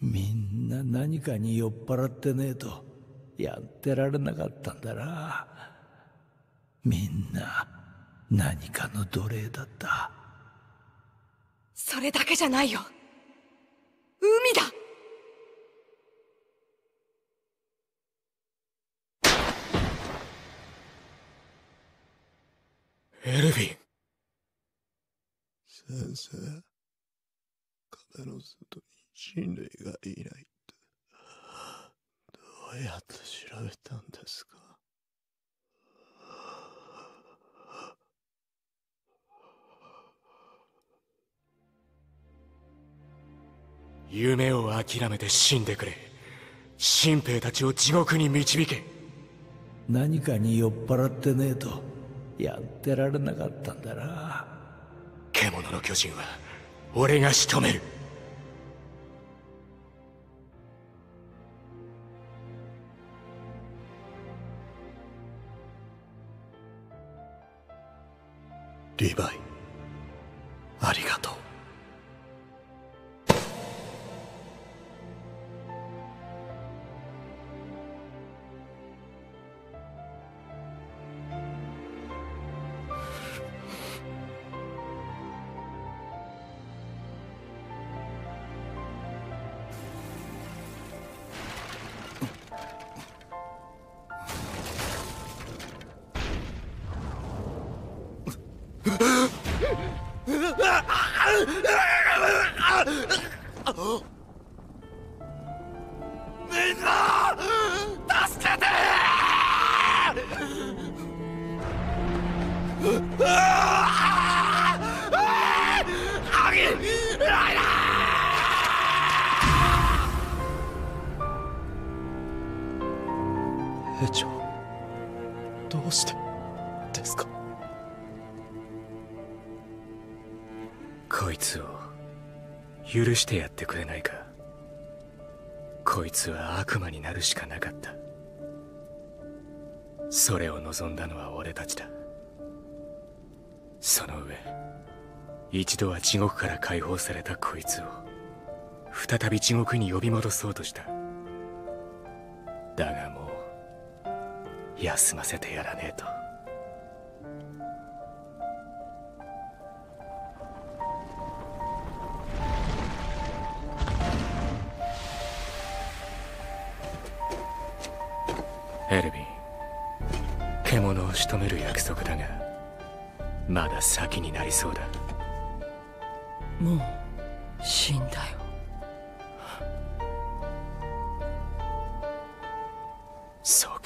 みんな何かに酔っ払ってねえとやってられなかったんだな。みんな何かの奴隷だった。それだけじゃないよ。海だ。エルヴィン。先生壁の外に人類がいないって。どうやって調べたんですか？夢を諦めて死んでくれ。新兵たちを地獄に導け。何かに酔っ払ってねえとやってられなかったんだな。獣の巨人は俺が仕留めるリヴァイありがとう。みんな助けて兵長どうして？つを許してやってくれないか。こいつは悪魔になるしかなかった。それを望んだのは俺たちだ。その上一度は地獄から解放されたこいつを再び地獄に呼び戻そうとした。だがもう休ませてやらねえと。エルヴィン。獣を仕留める約束だがまだ先になりそうだ。もう死んだよ。そう